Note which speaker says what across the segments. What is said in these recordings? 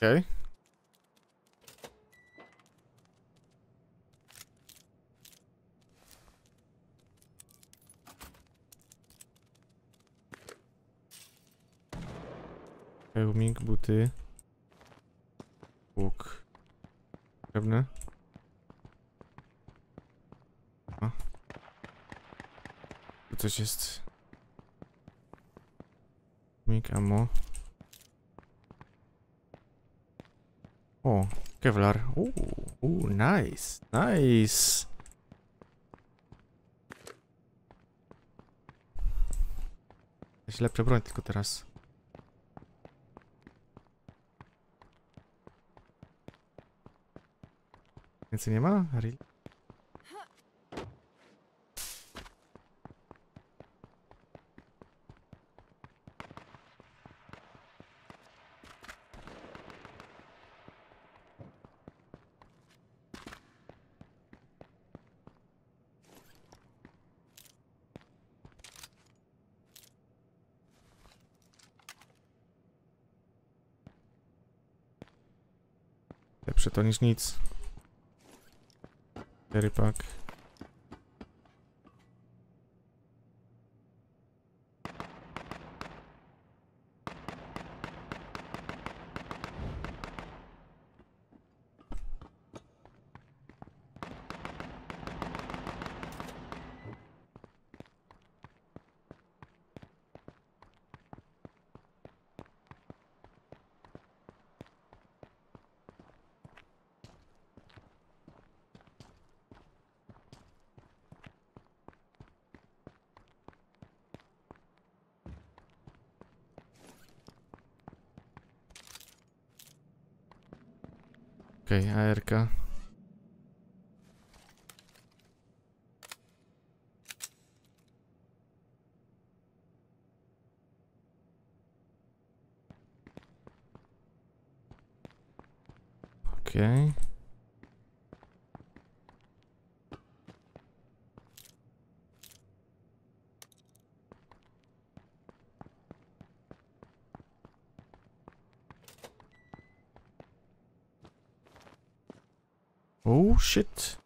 Speaker 1: Okej. Hełmik, buty. Łuk. Potrzebny? O. Tu coś jest. Hełmik, ammo. O, Kevlar. Uuu, uu, nice, nice. Jest lepsza broń tylko teraz. Więcej nie ma? Harry? To niż nic. Carry pack. Okej, okay, ARK. Okej. Okay. Oh shit.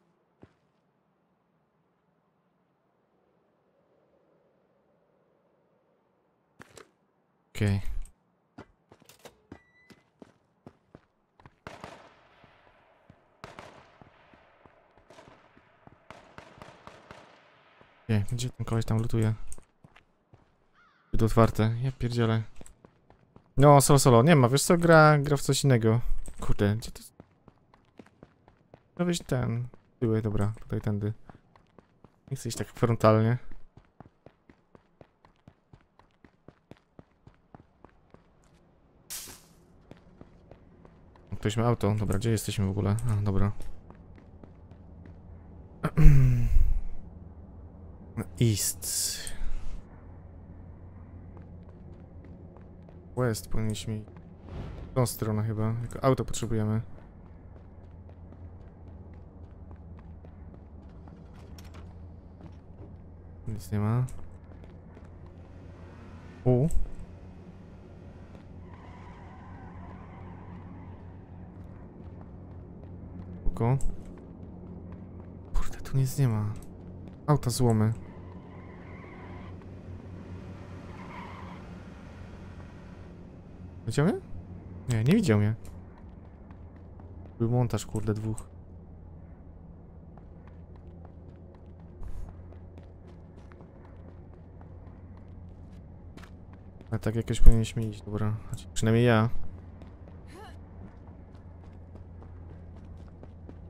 Speaker 1: Okay. Nie, gdzie ten koleś tam lutuje? To otwarte, ja pierdzielę. No, solo, solo, nie ma, wiesz co, gra, gra w coś innego. Kurde, gdzie to no weź ten. Tyły, dobra, tutaj tędy. Nie chcę iść tak frontalnie. Ktoś ma auto. Dobra, gdzie jesteśmy w ogóle? A, dobra. East. West powinniśmy. W tą stronę chyba. Jako auto potrzebujemy. Nic nie ma. U. Spoko. Kurde, tu nic nie ma. Auta złomy. Widział mnie? Nie, nie widział mnie. Był montaż, kurde, dwóch. Ale tak jakoś powinniśmy iść, dobra. Przynajmniej ja.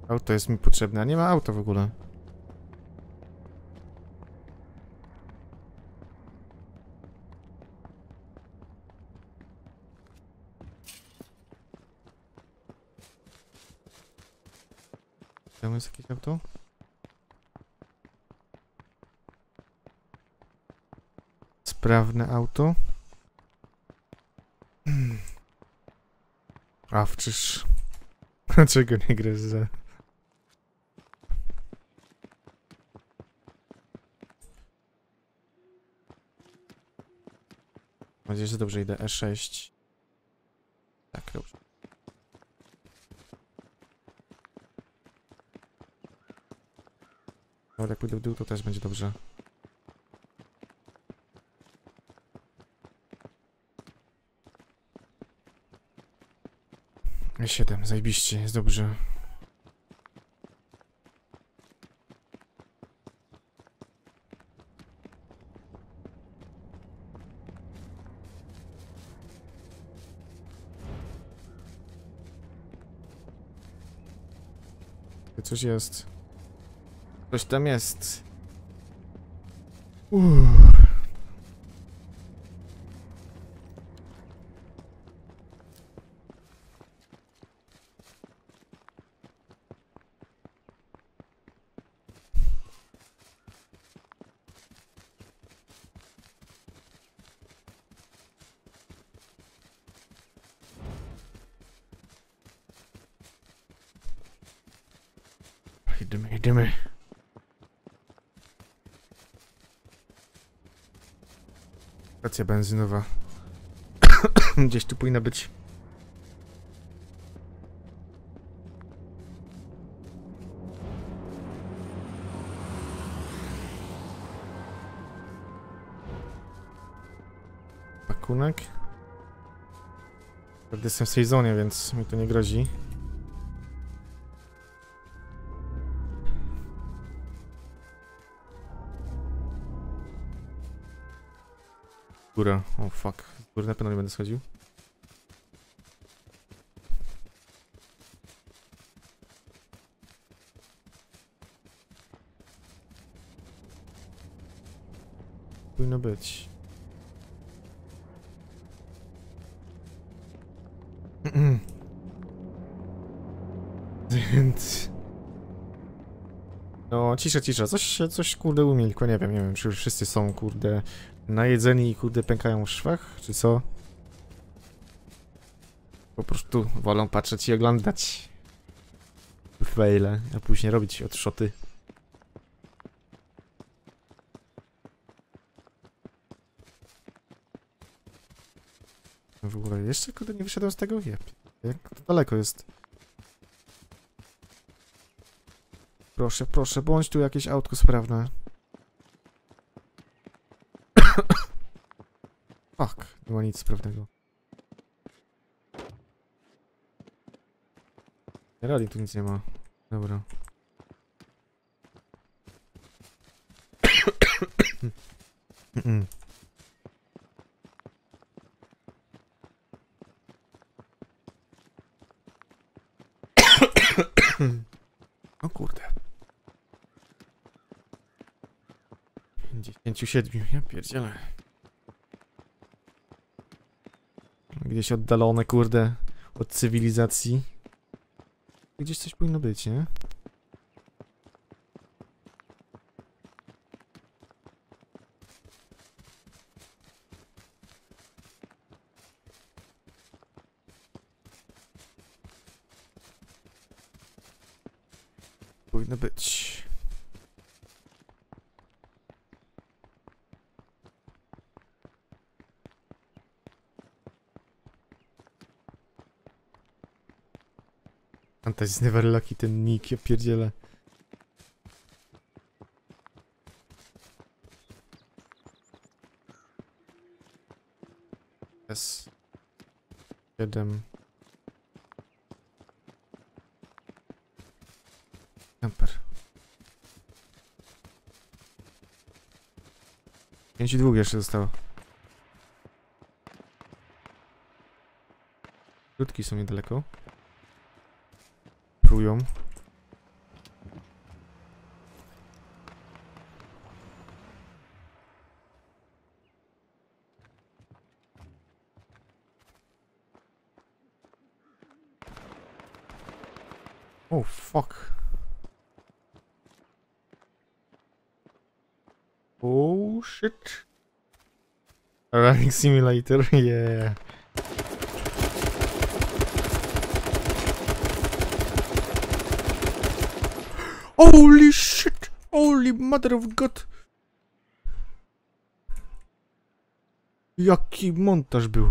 Speaker 1: Auto jest mi potrzebne, a nie ma auta w ogóle. Tam jest jakieś auto? Sprawne auto. A wczyż... Czego nie gryzę? Mam nadzieję, że dobrze idę. E6. Tak, dobrze. Ale jak pójdę w dół, to też będzie dobrze. Siedem, zajebiście, jest dobrze. Coś jest. Coś tam jest. Uff. Idziemy, idziemy. Stacja benzynowa. Gdzieś tu powinna być. Pakunek. Wtedy jestem w sezonie, więc mi to nie grozi. Góra. O oh, fuck. Z góry na pewno nie będę schodził. Powinno być. Cisza, cisza. Coś, coś kurde umilkło, nie wiem, nie wiem, czy już wszyscy są kurde najedzeni i kurde pękają w szwach, czy co? Po prostu wolą patrzeć i oglądać faile, a później robić odszoty. W ogóle jeszcze kurde nie wyszedłem z tego? Jep. Jak to daleko jest? Proszę, proszę, bądź tu jakieś autko sprawne. Fuck, nie ma nic sprawnego. Rali tu nic nie ma. Dobra. Mm-mm. o kurde. 57, ja pierdzielę. Gdzieś oddalone, kurde, od cywilizacji. Gdzieś coś powinno być, nie? Powinno być. Fantasy Never Lucky, ten nick, ja pierdzielę. S. 7. Camper. 5 i jeszcze zostało. Krótki są niedaleko. Oh fuck. Oh shit. A running simulator, yeah. Holy shit! Holy mother of god! Jaki montaż był.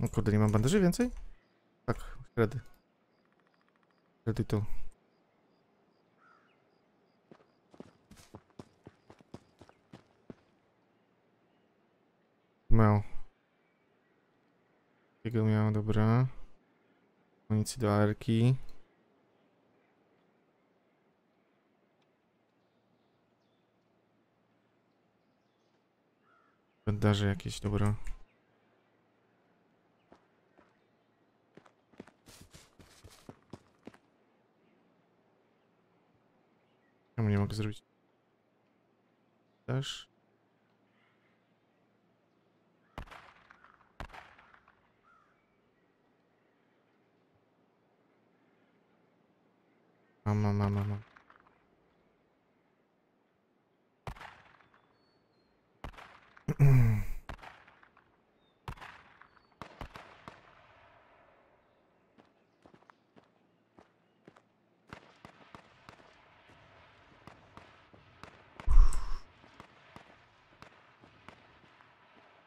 Speaker 1: O kurde, nie mam bandaży więcej? Tak, kredy. Kredy tu. Miał. Jego miał, dobra. Amunicji do arki. Bandaże jakieś, dobra. Czemu nie mogę zrobić? Też? Mam, mam, mam, mam. mam.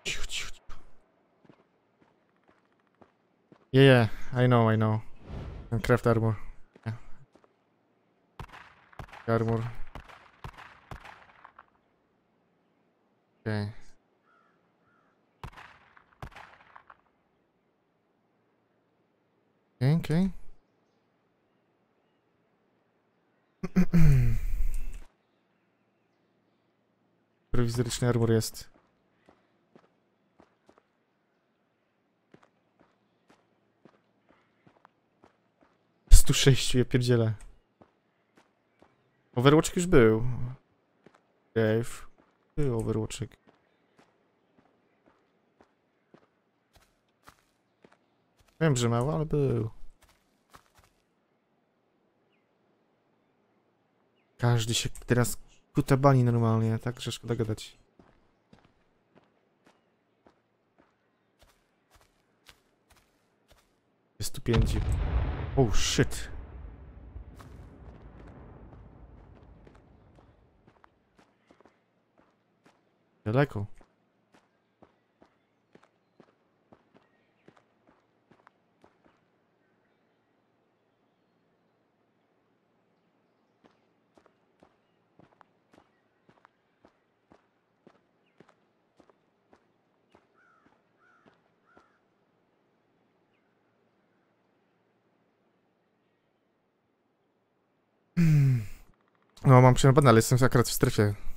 Speaker 1: Ciu, ciu, ciu. Yeah, yeah, I know, I know. And craft armor. Armor. Okay. Okay, okay. Prowizoryczny armor jest. Stu sześciu, ja pierdzielę. Overwatch już był. Dave. Był Overwatchek. Wiem, że mało, ale był. Każdy się teraz kutabani normalnie, tak, że szkoda gadać. Jest tu pięciu. Oh shit. Daleko. No, mam przynajmniej ale jestem akurat w strefie.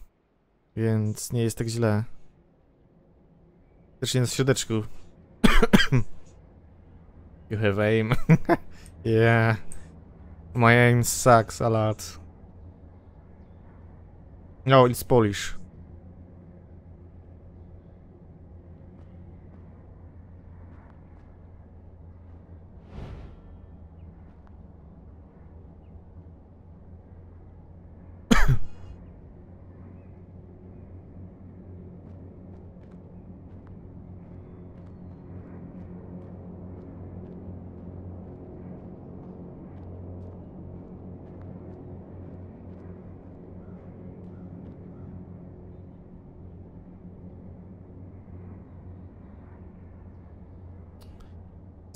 Speaker 1: Więc nie jest tak źle. Też nie na środeczku. you have aim. yeah. My aim sucks a lot. No, it's Polish.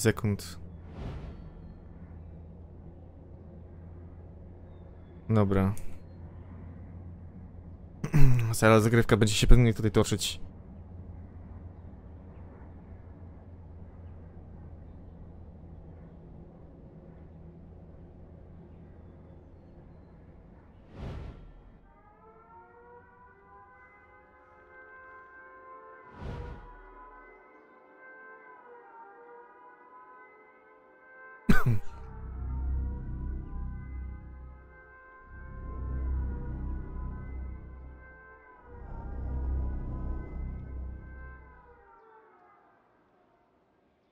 Speaker 1: Sekund. Dobra. Zaraz zagrywka będzie się pewnie tutaj toczyć.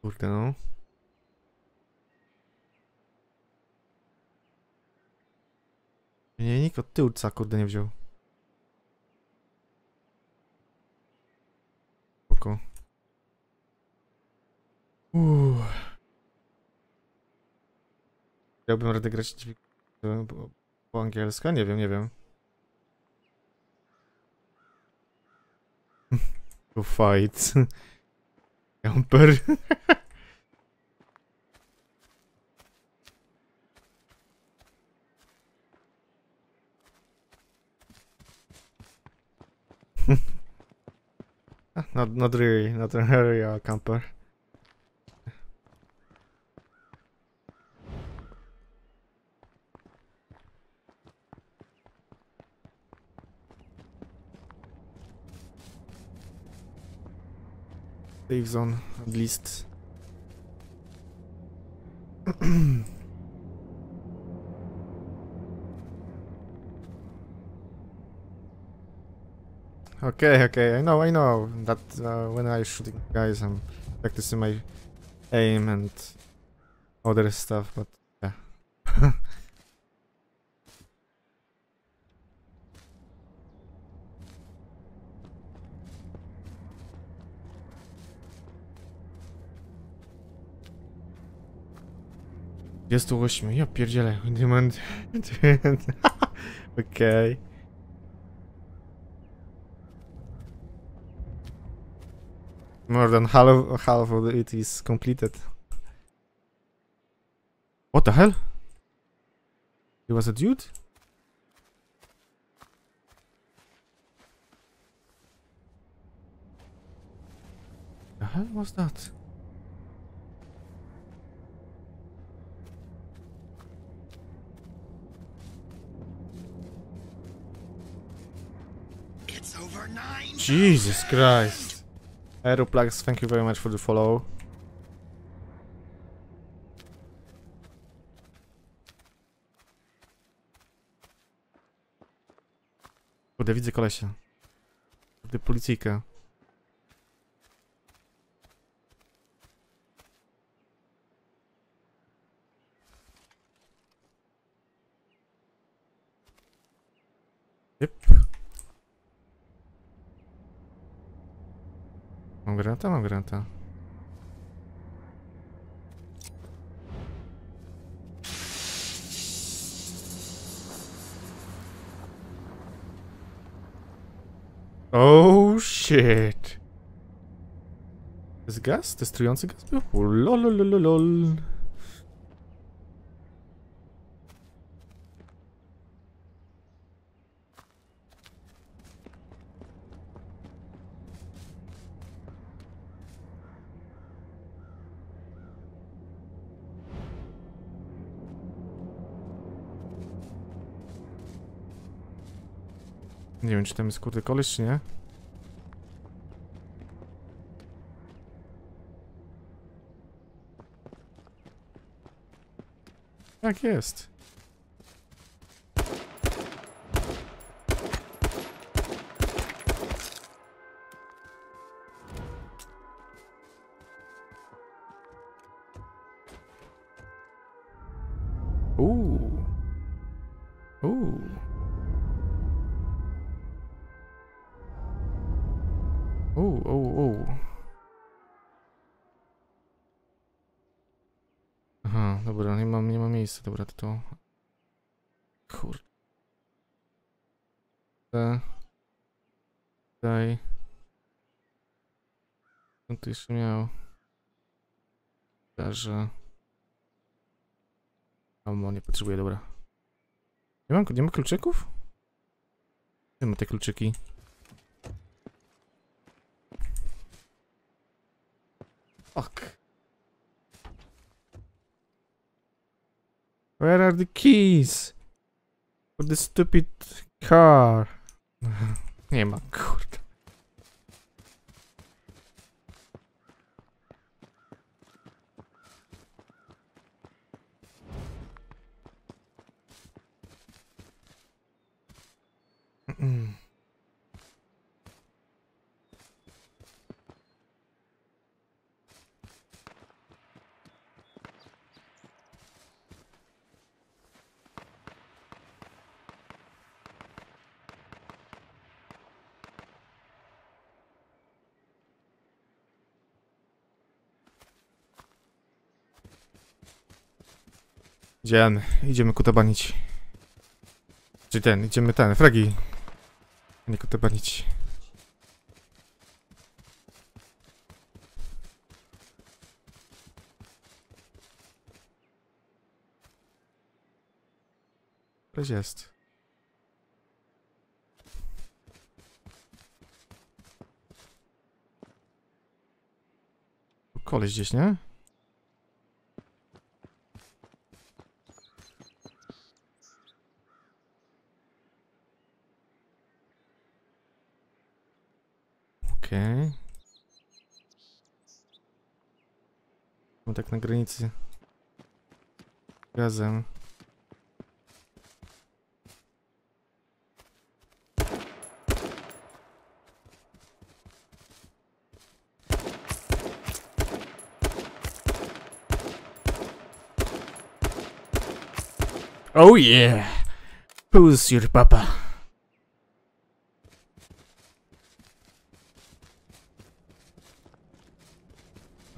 Speaker 1: Kurde no. Nie, nikt od tyłca kurde nie wziął. Spoko. Uuu. Chciałbym radę grać po angielsku? Nie wiem, nie wiem. To fight. Um ah, not, पर another another area camper. Safe zone, at least. okay, okay, I know, I know that uh, when I shooting guys, I'm practicing my aim and other stuff, but 28. Ja pierdzielę. Demand. Okej. Okay. More than half, half of it is completed. What the hell? He was a dude? The hell was that? Jesus Christ. Aeroplax, thank you very much for the follow. Kurde, widzę kolesia. Kurde, policyjka. Yep. Mam granata? Mam granata. Oh shit. To jest gaz? Testujący gaz był? Lol, lol, lol, lol. Wiem, czy tam jest kurde koleś, czy nie? Tak jest. Dobra, to. Kurde. Daj... Co tu jeszcze miał? Darze... Amo, nie potrzebuję, dobra. Nie mam, nie ma kluczyków? Nie ma te kluczyki. Fuck. Where are the keys? For the stupid car. Nie ma, kurde. Dzień, idziemy kutabanić. Czy ten, idziemy ten, fragi. Nie kutabanić. Ktoś jest. Koleś gdzieś, nie? No tak na granicy. Gazem. Oh yeah! Who's your papa?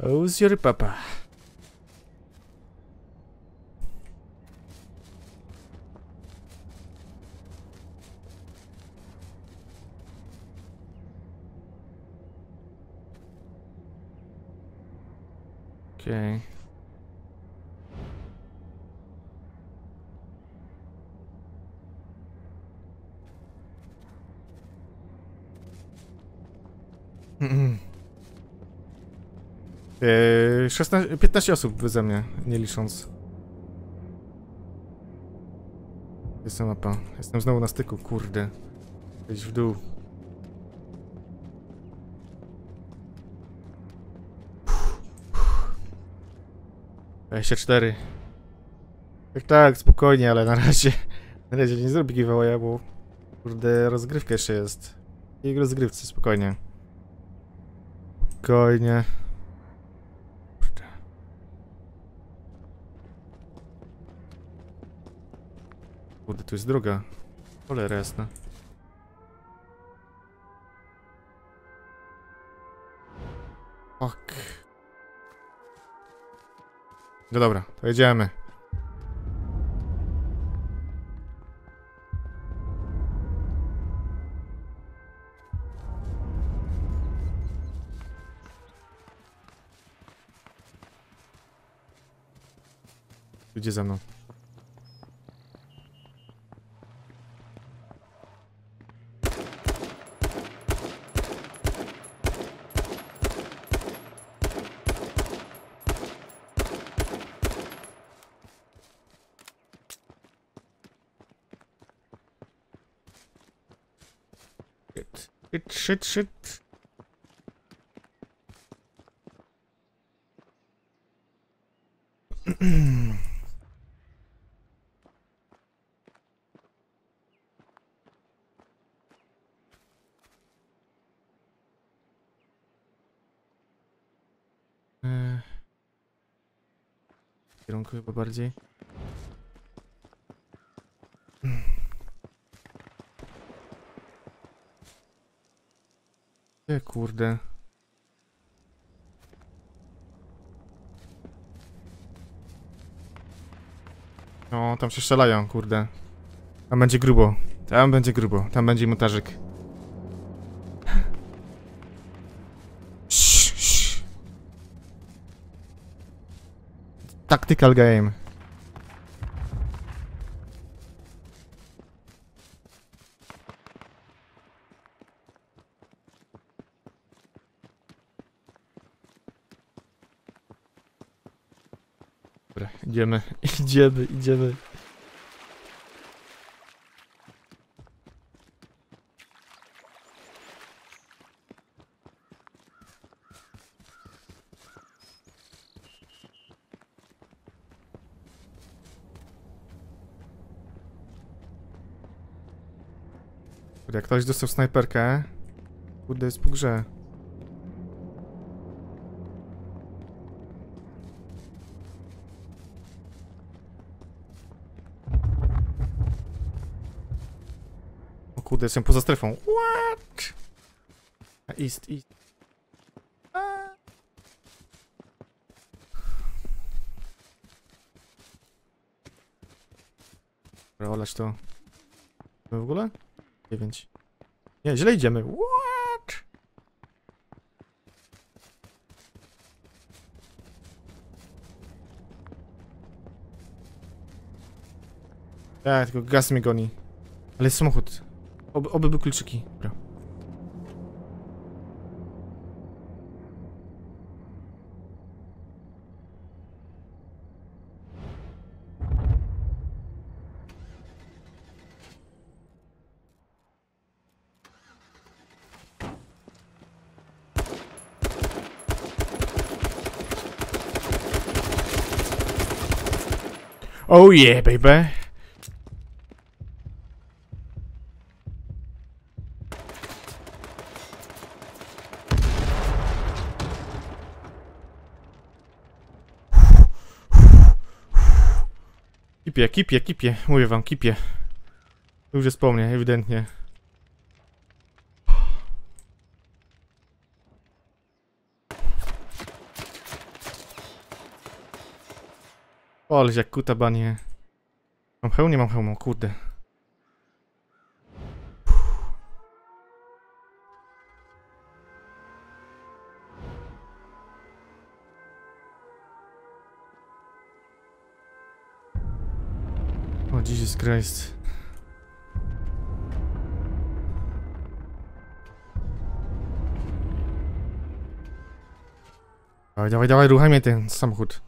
Speaker 1: Who's your papa? Eee, 16, 15 osób beze mnie, nie licząc. Jest ta mapa. Jestem znowu na styku, kurde. Gdzieś w dół. Dwadzieścia cztery. Tak, tak, spokojnie, ale na razie... Na razie nie zrobi giveawaya, bo... Kurde, rozgrywka jeszcze jest. I rozgrywcy, spokojnie. Spokojnie. Kurde. Tu jest druga. Cholera jasna. Ok. No dobra, to jedziemy. Idzie ze mną. Shit, shit, shit, kierunku chyba bardziej. Nie kurde. O, tam się strzelają, kurde. Tam będzie grubo. Tam będzie grubo. Tam będzie montażyk. Tactical game. Dobra, idziemy, idziemy, idziemy. Jak ktoś dostał snajperkę, kurde, jest po grze. O kurde, jestem poza strefą. What? East, east. A. Dobra, olać to. W ogóle? 9. Nie, źle idziemy. What? Tak, tylko gaz mnie goni. Ale samochód. Oby, oby były kluczyki. Dobra. Oh yeah, baby. Kipie, kipie, kipie. Mówię wam, kipie. Już jest po mnie, ewidentnie. O, ale jak kuta banie. Mam hełm? Nie mam hełmu, kurde. O, Jesus Christ. Dawaj, dawaj, dawaj, ruchaj ten samochód.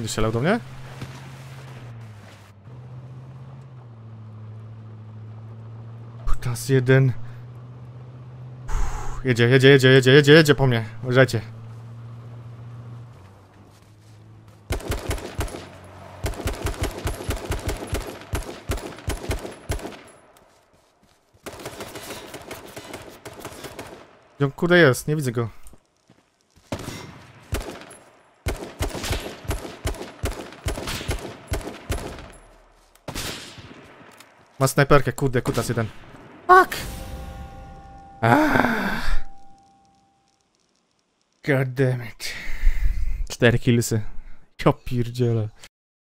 Speaker 1: Będzie strzelał do mnie? Kutas jeden. Uff, Jedzie, jedzie, jedzie, jedzie, jedzie, jedzie po mnie. Uważajcie. Gdzie on kurde jest? Nie widzę go. Ma snajperkę, kurde, kutas jeden. Fuck! Ah. God damn it. Cztery killsy. Ja pierdzielę.